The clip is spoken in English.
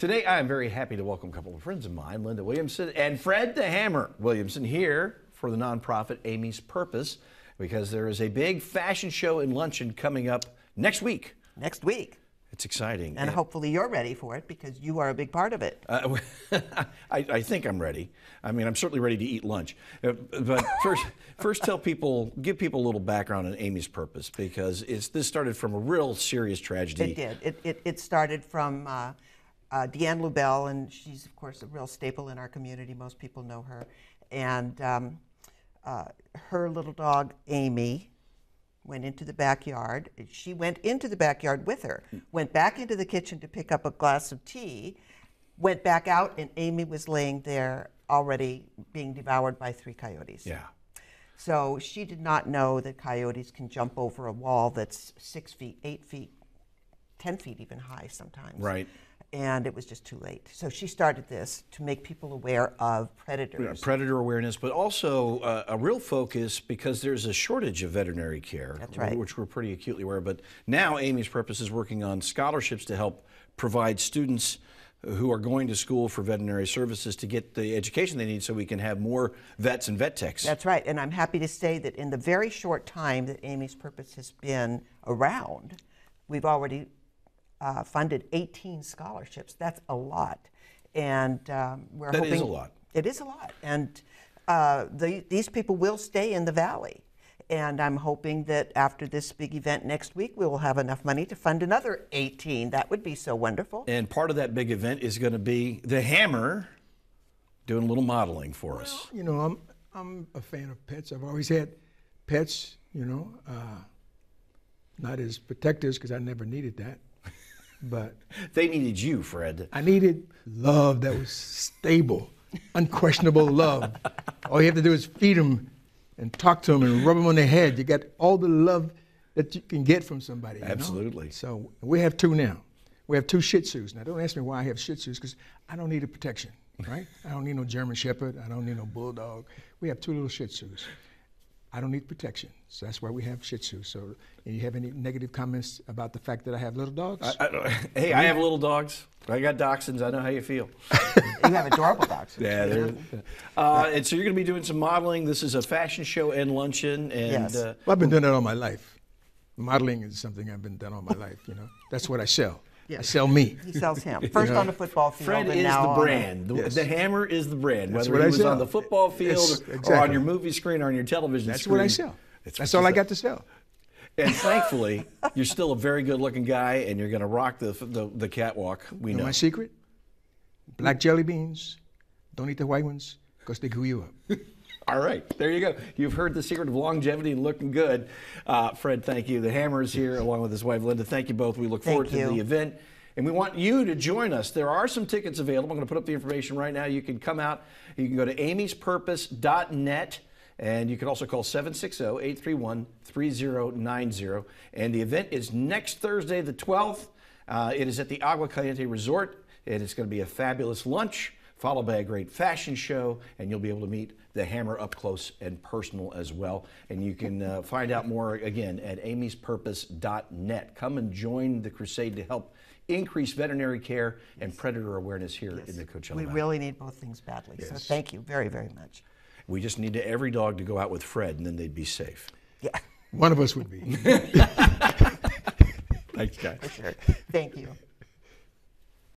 Today, I am very happy to welcome a couple of friends of mine, Linda Williamson and Fred the Hammer Williamson, here for the nonprofit Amy's Purpose, because there is a big fashion show and luncheon coming up next week. next week. It's exciting. And hopefully you're ready for it because you are a big part of it. Uh, I, I think I'm ready. I mean, I'm certainly ready to eat lunch. Uh, But first, first, tell people, give people a little background on Amy's Purpose because it's this started from a real serious tragedy. It did. It, it, it started from uh, uh, Deanne Lubell, and she's, of course, a real staple in our community. Most people know her. And um, uh, her little dog, Amy, went into the backyard. She went into the backyard with her, went back into the kitchen to pick up a glass of tea, went back out, and Amy was laying there already being devoured by three coyotes. Yeah. So she did not know that coyotes can jump over a wall that's six feet, eight feet, 10 feet even high sometimes. Right. And it was just too late. So she started this to make people aware of predators. predator awareness, but also uh, a real focus because there's a shortage of veterinary care, That's right. which we're pretty acutely aware. But now Amy's Purpose is working on scholarships to help provide students who are going to school for veterinary services to get the education they need so we can have more vets and vet techs. That's right. And I'm happy to say that in the very short time that Amy's Purpose has been around, we've already uh, funded 18 scholarships. That's a lot. And um, we're That is hoping. a lot. It is a lot. And uh, the, these people will stay in the valley. And I'm hoping that after this big event next week, we will have enough money to fund another 18. That would be so wonderful. and part of that big event is going to be the Hammer doing a little modeling for us. You know, I'm I'm a fan of pets. I've always had pets. You know, uh, not as protectors because I never needed that, but They needed you, Fred. I needed love that was stable, unquestionable love. All you have to do is feed them and talk to them and rub them on their head. You got all the love that you can get from somebody. you know? Absolutely. So we have two now. We have two Shih Tzus. Now, don't ask me why I have Shih Tzus because I don't need a protection, right? I don't need no German Shepherd. I don't need no Bulldog. We have two little Shih Tzus. I don't need protection, so that's why we have Shih Tzus. So, and you have any negative comments about the fact that I have little dogs? I don't- hey, I have little dogs. I got dachshunds. I know how you feel. you have adorable dogs. Yeah, they're, uh, and so you're going to be doing some modeling. This is a fashion show and luncheon, and Yes. uh, Well, I've been doing that all my life. Modeling is something I've been done all my life. You know, that's what I sell. I Yes. sell me. He sells him. First on the football field Fred and is now the brand. The, Yes. the hammer is the brand. That's Whether what he I was sell. on the football field Yes, or on your movie screen or on your television That's screen. what I sell. It's That's all I got to sell. And thankfully, you're still a very good-looking guy, and you're going to rock the, the the catwalk. We You know know. my secret? Black jelly beans. Don't eat the white ones because they glue you up. All right, there you go. You've heard the secret of longevity and looking good. Uh, Fred, thank you. The Hammer is here along with his wife Linda. Thank you both. We look Thank forward to you. the event. And we want you to join us. There are some tickets available. I'm going to put up the information right now. You can come out. You can go to amyspurpose.net. And you can also call 760 831 3090. And the event is next Thursday, the 12th. Uh, it is at the Agua Caliente Resort. And it's going to be a fabulous lunch, followed by a great fashion show. And you'll be able to meet the Hammer up close and personal as well. And you can uh, find out more again at amyspurpose.net. Come and join the crusade to help increase veterinary care and predator awareness here in the Coachella We Valley. really need both things badly. So thank you very, very much. We just need to, every dog to go out with Fred, and then they'd be safe. Yeah, One of us would be. Thanks, guys. for sure. Thank you.